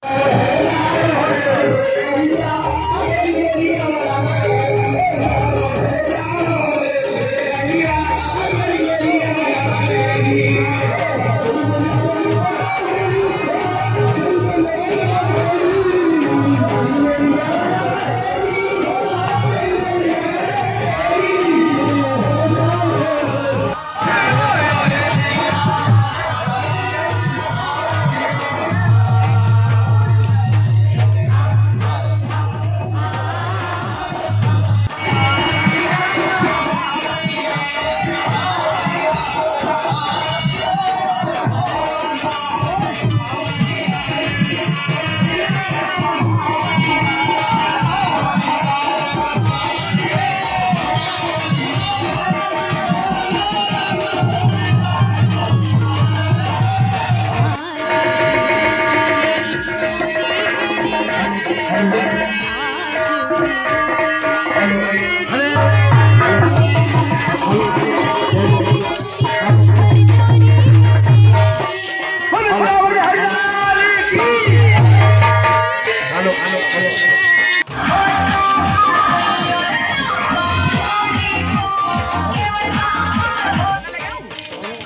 Yeah.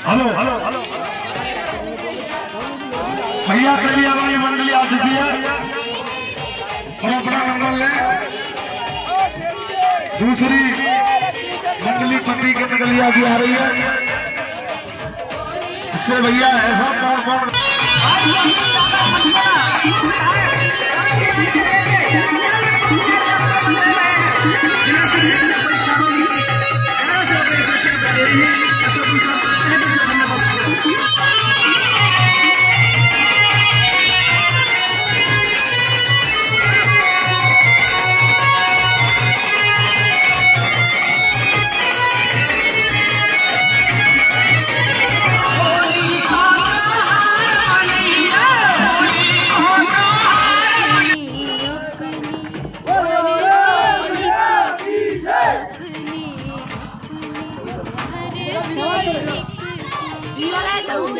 Hello hello hello ભૈયા કરી આવવાની મંડળી આ સુધી ने दूसरी मंडली पट्टी के निकलिया भी आ रही है। इससे भैया ऐसा कौन कौन Violeta, un